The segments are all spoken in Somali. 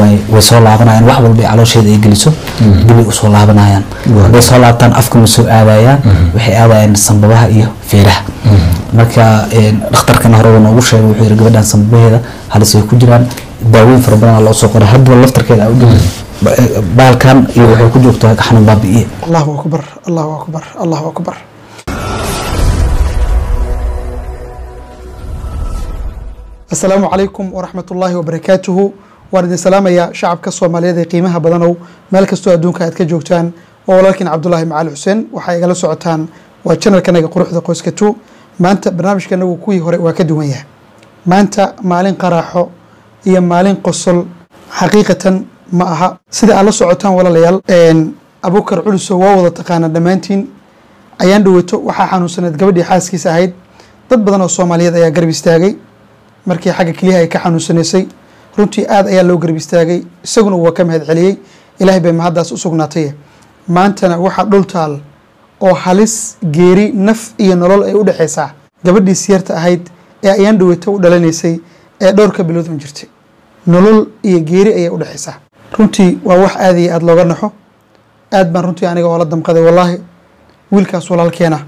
way soo laabanayaan wax walba ay caloosheeda ay geliso. Dibay u soo laabanayaan hadday soo laabtaan afka ma soo aadayaan. Waxay aadayaan sambabaha iyo feeraha. Marka dhakhtarkana hore noogu sheegay wuxuu yidhi gabadhan sambabaheeda halis ay ku jiraan. Daaweyn fara badan loo soo qoray. Haddaba laftarkeeda ujeeda baalkan iyo waxay ku joogtaa xanuun baabi'iye. Allahu akbar allahu akbar allahu akbar. Asalaamu calaykum waraxmat ullaahi wabarakaatuhu waan idin salaamayaa shacabka soomaaliyeed ee qiimaha badanow meel kastoo adduunka aad ka joogtaan oo walaalkiin cabdulaahi macali xuseen waxaa igala socotaan waa janalkanaga quruxda qoyska tu maanta barnaamijkanagu kuwii hore waa ka duwan yahay. Maanta maalin qaraaxo iyo maalin qosol xaqiiqatan ma aha. Sida aad la socotaan walaalayaal abukar culuso waa wada taqaanaa dhammaantiin ayaan dhaweeto waxaa xanuunsaneed gabadhii xaaskiisa ahayd. Dad badan oo soomaaliyeed ayaa garab istaagay markii xagga keliyaha ay ka xanuunsanaysay runtii aad ayaa loo garab istaagay isaguna waa ka mahad celiyey. Ilaahay bay mahaddaas u sugnaatay. Maantana waxaa dhul taal oo halis geeri naf iyo nolol ay u dhexaysaa gabadhii siyarta ahayd ee ayaan dhaweeto u dhalanaysay ee dhowrka bilood un jirtay. Nolol iyo geeri ayay u dhexaysaa runtii waa wax aad iyo aad looga naxo. Aad baan runtii aniga oo la damqaday wallaahi. Wiilkaas walaalkeena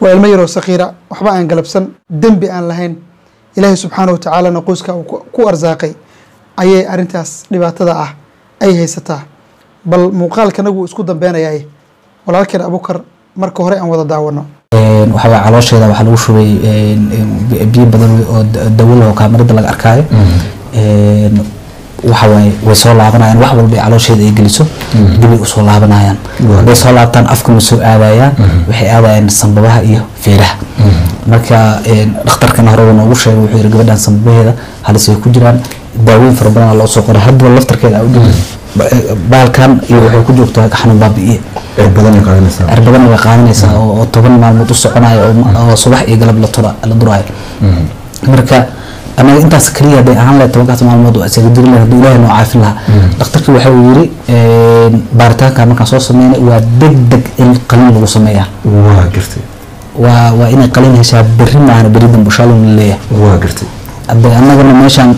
waa ilmo yaroo sakiira. Waxba aan galabsan. Dembi aan lahayn. Ilaahay subxaana wa tacaalana qoyska uu ku arsaaqay ayay arrintaas dhibaatada ah ay haysataa. Bal muuqaalkanagu isku dambeynayaa walaalkeen abukar marka hore aan wada daawano waxawaa caloosheeda waxaa lagu shubay biyo badan oo dawal oo kaamirada laga arkaayo. Waxawaaye way soo laabanayaan. Wax walba ay caloosheeda ay geliso dibay u soo laabanayaan. Hadday soo laabtaan afka ma soo aadayaan waxay aadayaan sambabaha iyo feeraha. Marka dhakhtarkana hore noogu sheegay wuxuu yidhi gabadhan sambabaheeda halis ay ku jiraan daaweyn fara badan loo soo qoray. Haddaba laftarkeeda ujeeda baalkan iyo waxay ku joogtaa xanuun baabi'iye. Cirbadan way qaadanaysaa oo toban maalmood u soconayo oo subax iyo galab la duraayo marka anaga intaas kaliya haday ahaan lahayd tobankaas maalmood isaga diri lahayd hadduu ilaahay noo caafin lahaa. Dhakhtarkii waxa uu yiri baaritaanka markaan soo sameynay waa deg deg in qalin lagu sameeyaa. Waa waa waa inay qalin heshaa berri maahana berri dambe shaalon leeyahay. Waa gartay hadda annagana meeshaan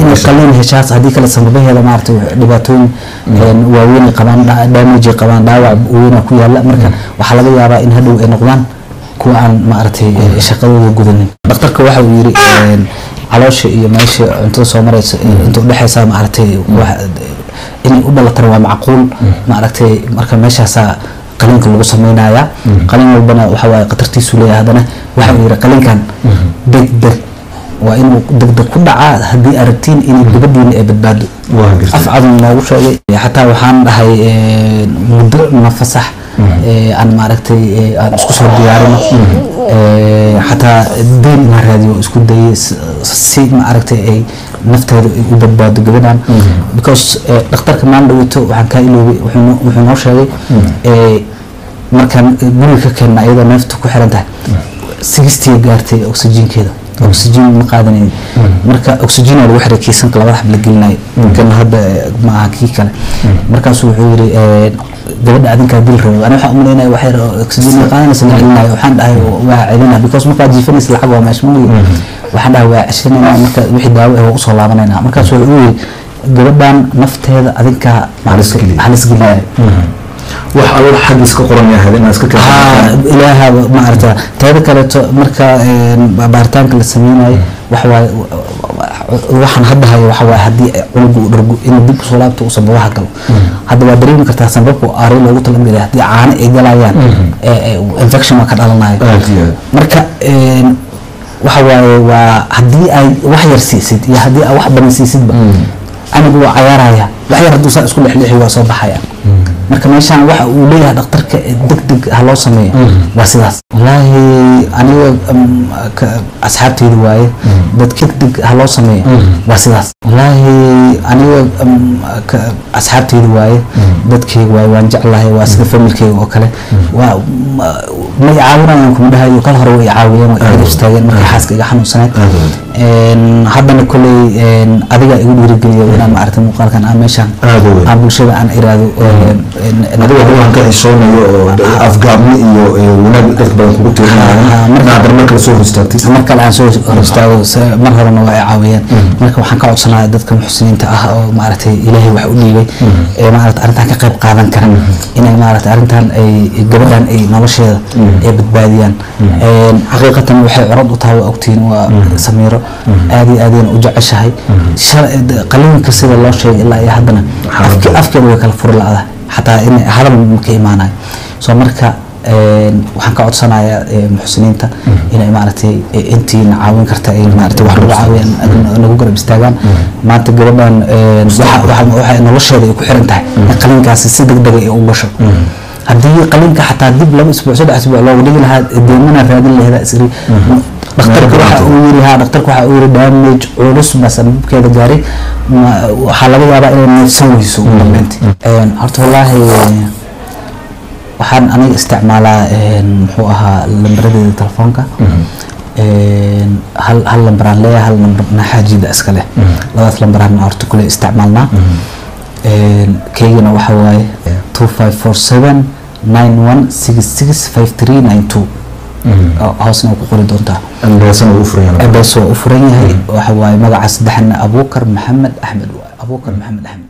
inay qalin heshaas haddii kale sambabaheeda maaragtay dhibaatooyin waaweyn ay qabaan damage ay qabaan dhaawac weyn ku yaalla marka waxaa laga yaabaa in hadhow ay noqdaan kuwa aan maaragtay shaqadooda gudanin. Dhakhtarka waxa uu yiri caloosha iyo meesha cuntada soo maraysa inta udhexaysa maaragtay inay u dhalatana waa macquul. Maaragtay marka meeshaasaa qalinka lagu sameynaya. Qalin walbana waxa waaye khatartiisu leeyahay haddana waxa uu yiri qalinkan deg deg waa inuu degdeg ku dhacaa haddii aragtiin inay gabadhiina ay badbaado gartay. Afcadun noogu sheegay xataa waxaan dhahay muddo nafasax aan maaragtay aan isku soo diyaarino xataa deyn inaan raadiyo isku dayay si maaragtay ay nafteeda u badbaado gabadhan because dhakhtarka maan dhaweyto waxaan kaa iloobay wuxuu noo sheegay markaan guriga ka keenna iyadoo neefta ku xiran tahay. Sigistii gaartay oxygenkeeda oxygen ma qaadanayn marka oxygen lagu xiray kiisanka labada xab la gelinayo. Kan hadda ma aha kii kale. Markaasu wuxuu yiri gabadha adinkaa dil rabo. Ana waxaan umaleynaya wax yar oo oxygen ma qaadanaysa la celinayo waxaan dhahay waa celinaa because markaa jiifanaysa lacag waa meesha magi waxaan dhahay waa ceshanayna marka wixii daawo ah waa u soo laabanayna. Markaasu wuxuu yiri gabadhan nafteeda adinkaa Halis geliya. halis gelinayo wax alla xaggiis ka qoran yahay inaad iska haa ilaaha maarata teeda kaleeto marka baaritaanka la sameynayo waxawaaye waxaan hadda hayo waxawaaye haddii cunuga uu dhargo inuu dib u soo laabto uu sambabaha galo. Hadda waa dareemi kartaa sambabka aari loogu talagalay haddii caano ay galayaan infection waa ka dhalanayo marka waxa waaye waa haddii ay wax yar siisid iyo haddii ay wax badan siisidba canugu waa cayaaraya wax yar hadduu saa isku lexleexi waa soo baxaya marka meeshaan waxa uu leeyahay dhakhtarka deg deg ha loo sameeyo waa sidaas. Wallaahi aniga um, asxaabteyda waaye dad deg deg ha loo sameeyo waa sidaas. Wallaahi aniga um, asxaabteyda waaye dadkeyga waaye waan jeclahay waa sida familkeyga oo kale. Waa ma i caawinayaan kuma dhahayo kal hore way i caawiyeen way iga istaageen markay xaaska iga xanuunsaneed haddana koley een, adiga igu dhiirigeliyo inaan maaragtay muuqaalkan aan meeshaan aan bulshada aan iraado adiga ruuxan ka xishoonayo oo afgaabni iyo wanaag dadka badan kugu inaad mar kale soo hostaagtid mar kale aan soo hor istaago mar horena waa ay caawiyeen marka waxaan ka codsanaya dadka muxsiniinta ah oo maaragtay ilaahay wax u dhiibay ee maaragtay arrintan ka qayb qaadan kara inay maaragtay arrintan ay gabadhan ay nolosheeda ay badbaadiyaan. Xaqiiqatan waxay curad u tahay waa ogtihiin waa samiiro aad iyo aad ayaan u jeceshahay. Shal- de- qaliinka sida loo sheegay ilaa iyo haddana. Afke- afkeeda way kala furi la-da xataa in hadal ma ka imaanayo. So marka een, waxaan ka codsanayaa ee, muxsiniinta inay maaragtay intiina caawin karta ay maaragtay wax lagu caawiyaan na- nagu garab istaagaan. Maanta gabadhan waxa- nolosheeda ay ku xiran tahay in qaliinkaasi si degdega ay u gasho. Haddii qaliinka xataa dib laba isbuuc saddex isbuuc loogu dhigi lahaa deemana raadin laheeda isri dhakhtarka waxa uu yiri ha dhakhtarka waxa uu yiri damage culus baa sababkeeda gaaray ma- waxaa laga yaabaa inay neefsan weyso ugu dambeyntii. Een, horta wallaahi waxaan aniga isticmaalaa muxuu ahaa lambaradeeda telefoonka. Een, hal hal lambaraan leeyahay hal lambarna xaajida iska leh. Labadaas lambaraan horta kule isticmaalnaa. Een, kaygana waxa waaye two five four seven nine one six six five three nine two hoosna waa ku qori doontaa. Waa u furan yahay? Magaca saddexna abuukar maxamed axmed abuukar maxamed axmed.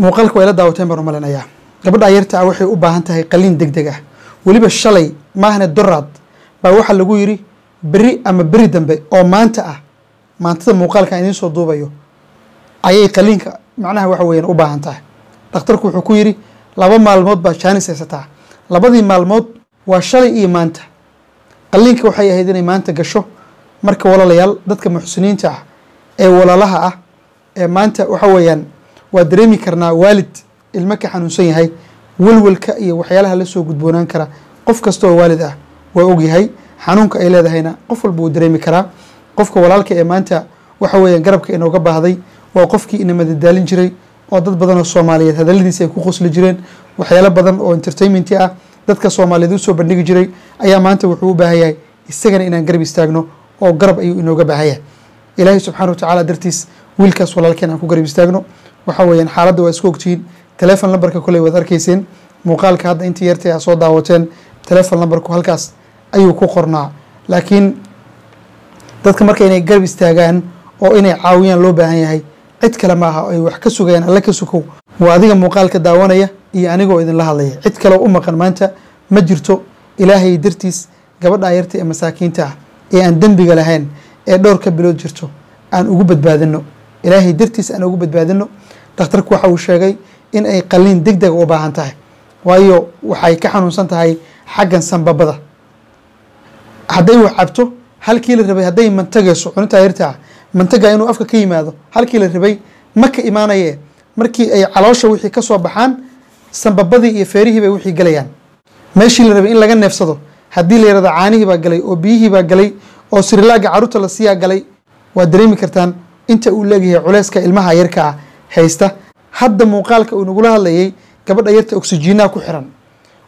Muuqaalka waa ila daawateen baan u malinayaa gabadha yarta ah waxay u baahan tahay qaliin deg deg ah. Weliba shalay maahane doraad. Baa waxaa lagu yiri beri ama beri dambe oo maanta ah maantada muuqaalka idiin soo duubayo ayay qaliinka macnaha waxa weeyaan u baahan tahay. Dhakhtarku wuxuu ku yiri laba maalmood baa jaanis haysataa labadii maalmood waa shalay iyo maanta. Qaliinka waxay ahayd inay maanta gasho. Marka walaalayaal dadka muxsiniinta ah ee walaalaha ah ee maanta waxa weeyaan waa dareemi karnaa waalid ilmo ka xanuunsan yahay welwelka iyo waxyaalaha la soo gudboonaan kara. Qof kasta oo waalid ah waa ogyahay xanuunka ay leedahayna qof walba wuu dareemi karaa. Qofka walaalka ee maanta waxa weeyaan garabka inooga baahday waa qofkii ina madadaalin jiray oo dad badan oo soomaaliyeed hadaladiisa ay ku qosli jireen. Waxyaalo badan oo entertainment ah dadka soomaaliyeed u soo bandhigi jiray ayaa maanta wuxuu u baahan yahay isagana inaan garab istaagno oo garab ayuu inooga baahan ilaahay subxaana watacaala dartiis wiilkaas walaalkeen aan ku garab istaagno. Waxa weeyaan xaaladda waa isku ogtihiin. Telefon lambarka koley waad arkayseen muuqaalka hadda intii yartay aa soo daawateen telefon lambarku halkaas ayuu ku qornaa. Laakiin dadka marka inay garab istaagaan oo inay caawiyaan loo baahan yahay cid kale ma aha oo ay wax ka sugayaan alle ka sukow waa adiga muuqaalka daawanaya iyo anigoo idinla hadlaya. Cid kale oo u maqan maanta ma jirto ilaahay dartiis gabadha yarta ee masaakiinta ah ee aan dembiga lahayn ee dhowrka bilood jirto aan ugu badbaadino ilaahay dartiis aan ugu badbaadino dhakhtarku waxa uu sheegay in ay qaliin deg dega u baahan tahay waayo waxay ka xanuunsan tahay xaggan sanbabada hadday wax cabto halkii la rabay hadday mantagayso cunita yarta ah mantaga inuu afka ka yimaado halkii la rabay ma ka imaanaye markii ay caloosha wixii ka soo baxaan sanbabadii iyo feerihii bay wixii galayaan. Meeshii la rabay in laga neefsado haddii la yidhahdo caanihii baa galay oo biyihii baa galay oo sirilaaga carruurta la siiyaa galay waad dareemi kartaan inta uu leegyahay culeyska ilmaha yarka ah haysta. Hadda muuqaalka uu nagula hadlayay gabadha yarta oksijiinaha ku xiran.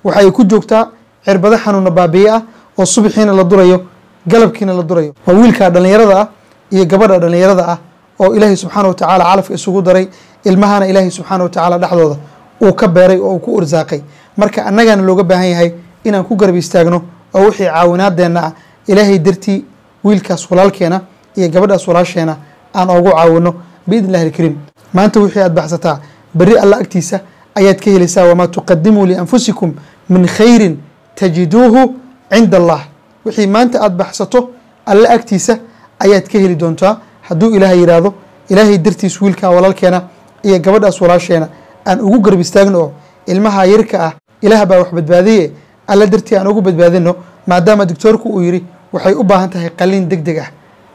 Waxa ay ku joogtaa cirbado xanuuna baabiye ah oo subaxiina la durayo galabkiina la durayo. Waa wiilkaa dhallinyarada ah iyo gabadha dhallinyarada ah oo ilaahay subxaana wa tacaala calafka isugu daray ilmahana ilaahay subxaana wa tacaala dhexdooda uu ka beeray oo uu ku ursaaqay. Marka annagana looga baahan yahay inaan ku garab istaagno oo wixii caawinaadeenna ah ilaahay dartii wiilkaas walaalkeena iyo gabadhaas walaasheena aan oogu caawino biidn illahi alkariim. Maanta wixii aad baxsataa berri alla agtiisa ayaad ka helaysaa wamaa tuqadimuu lianfusikum min khayrin tajiduuhu cinda allah wixii maanta aad baxsato alle agtiisa ayaad ka heli doontaa hadduu ilaahay yidhaahdo ilaahay dartiis wiilkaa walaalkeena iyo gabadhaas walaasheena aan ugu garab istaagno oo ilmaha yarka ah ilaah baa wax badbaadiye alle dartii aan ugu badbaadino maadaama doctoorku uu yidhi waxay u baahan tahay qaliin deg deg ah.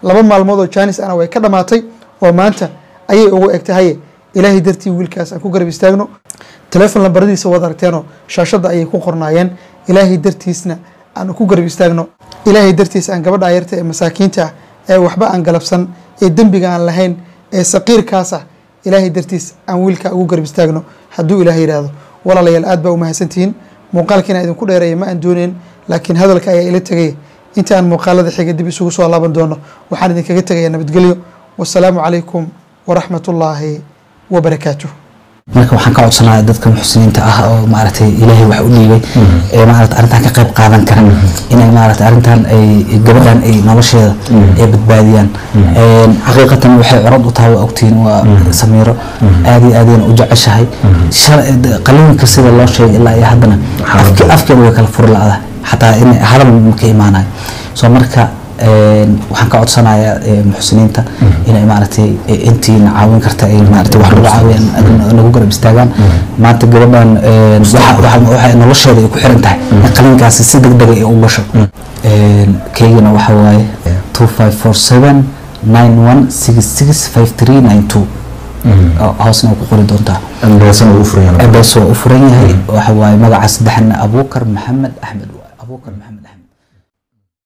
Laba maalmood oo jaanis ana way ka dhammaatay oo maanta ayay ugu eg tahaye ilaahay dartii wiilkaas aan ku garab istaagno. Telefon lambaradiisa waad aragteenoo shaashadda ayay ku qornaayeen ilaahay dartiisna aan ku garab istaagno. Ilaahay dartiis aan gabadha yarta ee masaakiinta ah ee waxba aan galabsan ee dembiga aan lahayn ee saqiirkaas ah ilaahay dartiis aan wiilka ugu garab istaagno hadduu ilaah yidhaahdo walaalayaal aad baa u mahadsantihiin. Muuqaalkiina idinku dheereeya ma aan dooneyn laakiin hadalka ayaa ila tegay inta aan muuqaalada xiga dib isugu soo laaban doono waxaan idinkaga tegayaa nabadgelyo. Wasalaamu calaykum waraxmat ullaahi wabarakaatuh marka waxaan ka codsanaya dadka muxsiniinta ah oo maaragtay ilaahay wax u dhiibay ee maaragtay arrintan ka qayb qaadan kara inay maaragtay arrintan ay gabadhan ay nolosheeda ay badbaadiyaan. Xaqiiqatan waxay curad u tahay waa ogtihiin waa samiiro aad iyo aadayna u jeceshahay. Qaliinka sida loo sheegay ilaa iyo haddana afkeeda way kala furi la-da xataa in hadal ka imaanayo soo marka waxaan ka codsanayaa muxsiniinta inay maaragtay intiina caawin karta ay maaragtay wax lagu caawiyaan nagu garab istaagaan. Maanta gabadhan waxay nolosheeda ay ku xiran tahay. In qaliinkaasi si degdega ay u gasho. Keygana waxa waaye two five four seven nine one six six five three nine two. Hoosna ku qori doontaa. Waa u furan yahay. Waxa waaye magaca saddexna abuukar maxamed axmed